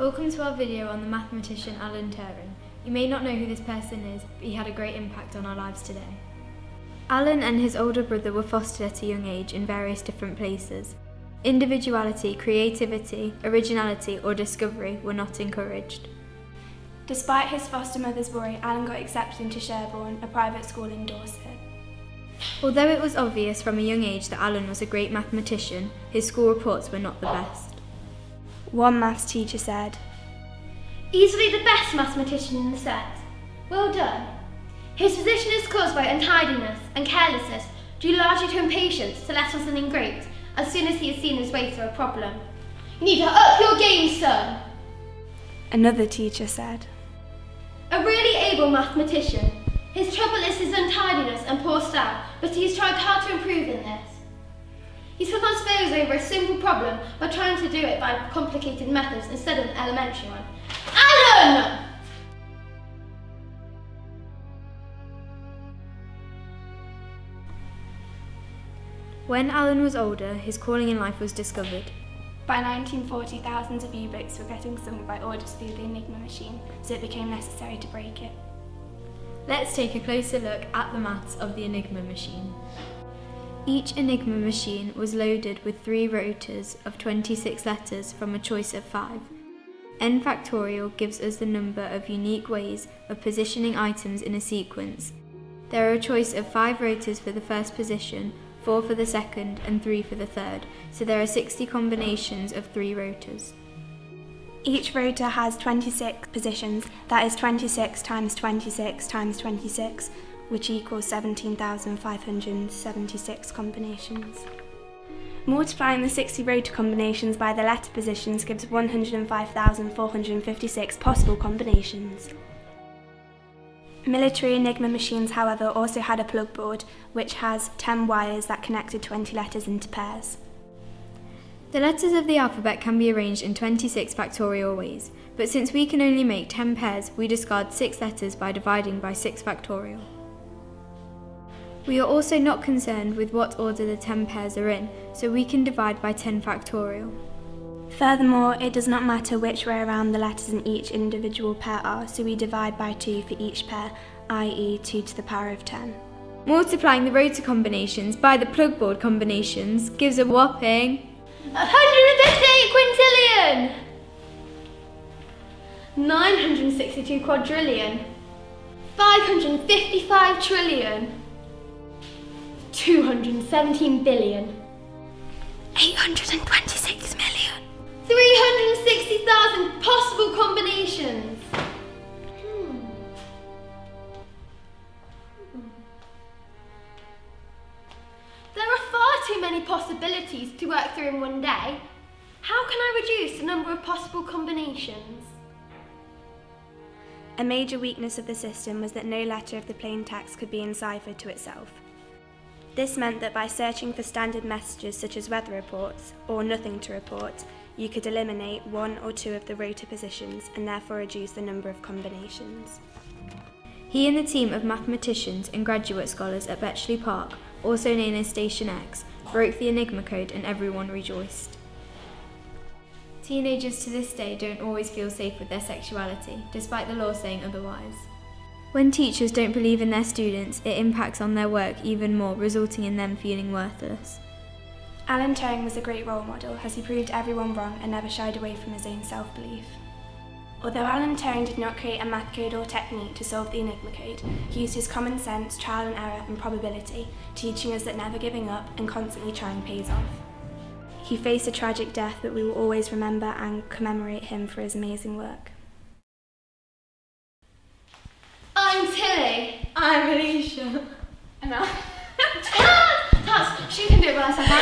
Welcome to our video on the mathematician Alan Turing. You may not know who this person is, but he had a great impact on our lives today. Alan and his older brother were fostered at a young age in various different places. Individuality, creativity, originality, or discovery were not encouraged. Despite his foster mother's worry, Alan got accepted into Sherborne, a private school in Dorset. Although it was obvious from a young age that Alan was a great mathematician, his school reports were not the best. One maths teacher said, Easily the best mathematician in the set. Well done. His position is caused by untidiness and carelessness due largely to impatience to let on something great as soon as he has seen his way through a problem. You need to up your game, son. Another teacher said, A really able mathematician. His trouble is his untidiness and poor style, but he has tried hard to improve in this. He fails over a simple problem by trying to do it by complicated methods instead of an elementary one. Alan! When Alan was older, his calling in life was discovered. By 1940, thousands of U-boats were getting sunk by orders through the Enigma machine, so it became necessary to break it. Let's take a closer look at the maths of the Enigma machine. Each Enigma machine was loaded with three rotors of 26 letters from a choice of five. n factorial gives us the number of unique ways of positioning items in a sequence. There are a choice of five rotors for the first position, four for the second, and three for the third, so there are 60 combinations of three rotors. Each rotor has 26 positions, that is 26 times 26 times 26, which equals 17,576 combinations. Multiplying the 60 rotor combinations by the letter positions gives 105,456 possible combinations. Military Enigma machines, however, also had a plug board, which has 10 wires that connected 20 letters into pairs. The letters of the alphabet can be arranged in 26 factorial ways, but since we can only make 10 pairs, we discard 6 letters by dividing by 6 factorial. We are also not concerned with what order the 10 pairs are in, so we can divide by 10 factorial. Furthermore, it does not matter which way around the letters in each individual pair are, so we divide by 2 for each pair, i.e. 2 to the power of 10. Multiplying the rotor combinations by the plug board combinations gives a whopping 158 quintillion! 962 quadrillion! 555 trillion! 217 billion! 826 million! 360,000 possible combinations! Hmm. There are far too many possibilities to work through in one day. How can I reduce the number of possible combinations? A major weakness of the system was that no letter of the plain text could be enciphered to itself. This meant that by searching for standard messages such as weather reports, or nothing to report, you could eliminate one or two of the rotor positions and therefore reduce the number of combinations. He and the team of mathematicians and graduate scholars at Bletchley Park, also known as Station X, broke the Enigma code and everyone rejoiced. Teenagers to this day don't always feel safe with their sexuality, despite the law saying otherwise. When teachers don't believe in their students, it impacts on their work even more, resulting in them feeling worthless. Alan Turing was a great role model as he proved everyone wrong and never shied away from his own self-belief. Although Alan Turing did not create a math code or technique to solve the Enigma code, he used his common sense, trial and error and probability, teaching us that never giving up and constantly trying pays off. He faced a tragic death, but we will always remember and commemorate him for his amazing work. And I... She can do it by herself.